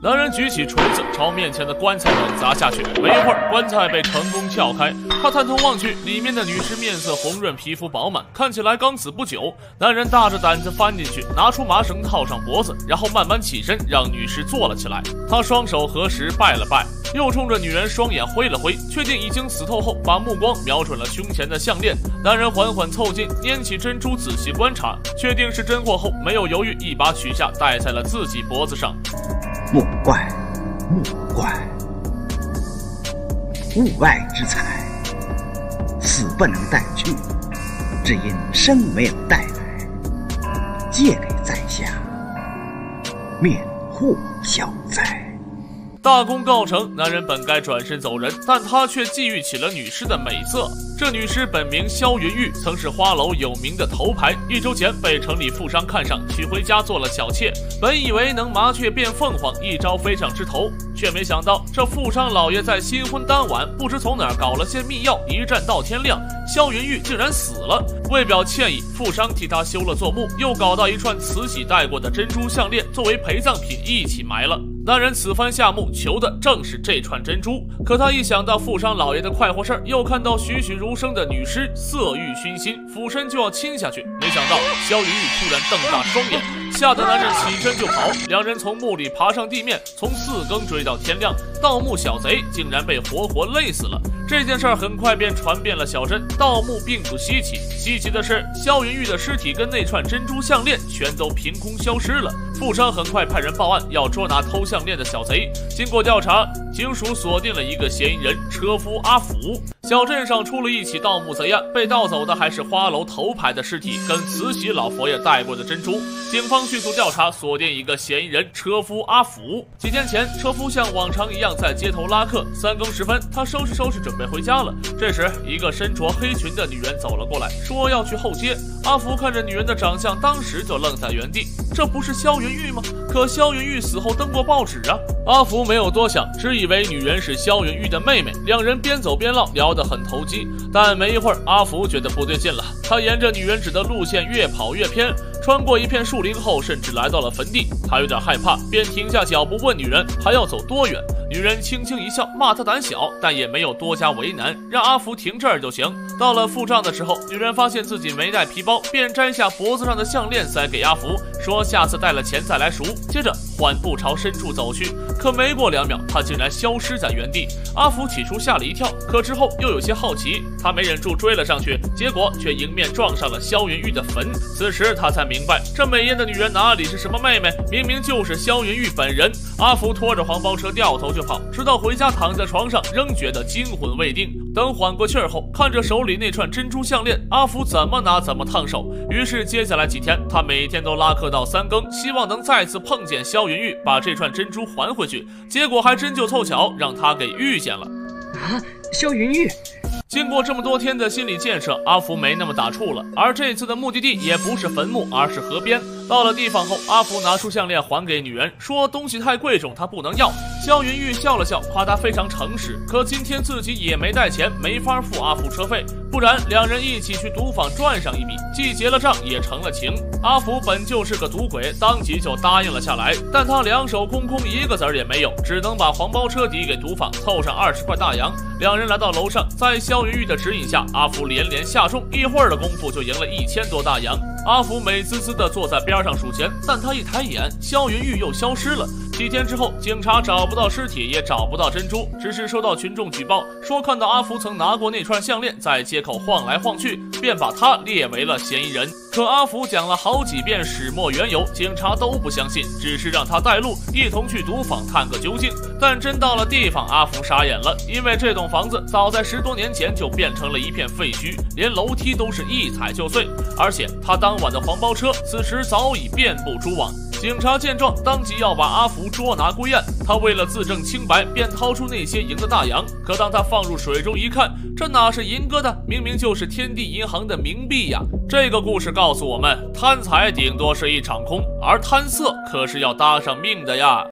男人举起锤子朝面前的棺材猛砸下去，没一会儿，棺材被成功撬开。他探头望去，里面的女尸面色红润，皮肤饱满，看起来刚死不久。男人大着胆子翻进去，拿出麻绳套上脖子，然后慢慢起身，让女尸坐了起来。他双手合十拜了拜，又冲着女人双眼挥了挥，确定已经死透后，把目光瞄准了胸前的项链。男人缓缓凑近，拈起珍珠仔细观察，确定是真货后，没有犹豫，一把取下，戴在了自己脖子上。莫怪，莫怪，物外之财，死不能带去，只因生没有带来，借给在下，免祸消灾。大功告成，男人本该转身走人，但他却觊觎起了女尸的美色。这女尸本名萧云玉，曾是花楼有名的头牌。一周前被城里富商看上，娶回家做了小妾。本以为能麻雀变凤凰，一朝飞上枝头，却没想到这富商老爷在新婚当晚，不知从哪儿搞了些秘药，一战到天亮，萧云玉竟然死了。为表歉意，富商替他修了座墓，又搞到一串慈禧戴过的珍珠项链作为陪葬品一起埋了。那人此番下墓求的正是这串珍珠，可他一想到富商老爷的快活事儿，又看到栩栩如生的女尸，色欲熏心，俯身就要亲下去，没想到萧云玉突然瞪大双眼，吓得男人起身就跑。两人从墓里爬上地面，从四更追到天亮，盗墓小贼竟然被活活累死了。这件事儿很快便传遍了小镇，盗墓并不稀奇，稀奇的是萧云玉的尸体跟那串珍珠项链全都凭空消失了。富商很快派人报案，要捉拿偷项链的小贼。经过调查，警署锁定了一个嫌疑人车夫阿福。小镇上出了一起盗墓贼案，被盗走的还是花楼头牌的尸体跟慈禧老佛爷戴过的珍珠。警方迅速调查，锁定一个嫌疑人车夫阿福。几天前，车夫像往常一样在街头拉客。三更时分，他收拾收拾准备回家了。这时，一个身着黑裙的女人走了过来，说要去后街。阿福看着女人的长相，当时就愣在原地。这不是萧云玉吗？可萧云玉死后登过报纸啊！阿福没有多想，只以以为女人是萧云玉的妹妹。两人边走边唠，聊得很投机。但没一会儿，阿福觉得不对劲了。他沿着女人指的路线越跑越偏，穿过一片树林后，甚至来到了坟地。他有点害怕，便停下脚步问女人还要走多远。女人轻轻一笑，骂他胆小，但也没有多加为难，让阿福停这儿就行。到了付账的时候，女人发现自己没带皮包，便摘下脖子上的项链塞给阿福，说下次带了钱再来赎。接着缓步朝深处走去，可没过两秒，他竟然消失在原地。阿福起初吓了一跳，可之后又有些好奇，他没忍住追了上去，结果却迎面撞上了萧云玉的坟。此时他才明白，这美艳的女人哪里是什么妹妹，明明就是萧云玉本人。阿福拖着黄包车掉头就跑，直到回家躺在床上，仍觉得惊魂未定。等缓过气儿后，看着手里那串珍珠项链，阿福怎么拿怎么烫手。于是接下来几天，他每天都拉客到三更，希望能再次碰见萧云玉，把这串珍珠还回去。结果还真就凑巧让他给遇见了。啊，萧云玉！经过这么多天的心理建设，阿福没那么打怵了。而这次的目的地也不是坟墓，而是河边。到了地方后，阿福拿出项链还给女人，说东西太贵重，他不能要。萧云玉笑了笑，夸他非常诚实。可今天自己也没带钱，没法付阿福车费，不然两人一起去赌坊赚上一笔，既结了账，也成了情。阿福本就是个赌鬼，当即就答应了下来。但他两手空空，一个子儿也没有，只能把黄包车抵给赌坊，凑上二十块大洋。两人来到楼上，在萧云玉的指引下，阿福连连下注，一会儿的功夫就赢了一千多大洋。阿福美滋滋地坐在边上数钱，但他一抬眼，萧云玉又消失了。几天之后，警察找不到尸体，也找不到珍珠，只是收到群众举报，说看到阿福曾拿过那串项链在街口晃来晃去，便把他列为了嫌疑人。可阿福讲了好几遍始末缘由，警察都不相信，只是让他带路，一同去赌坊探个究竟。但真到了地方，阿福傻眼了，因为这栋房子早在十多年前就变成了一片废墟，连楼梯都是一踩就碎，而且他当晚的黄包车此时早已遍布蛛网。警察见状，当即要把阿福捉拿归案。他为了自证清白，便掏出那些银的大洋。可当他放入水中一看，这哪是银疙瘩，明明就是天地银行的冥币呀！这个故事告诉我们，贪财顶多是一场空，而贪色可是要搭上命的呀。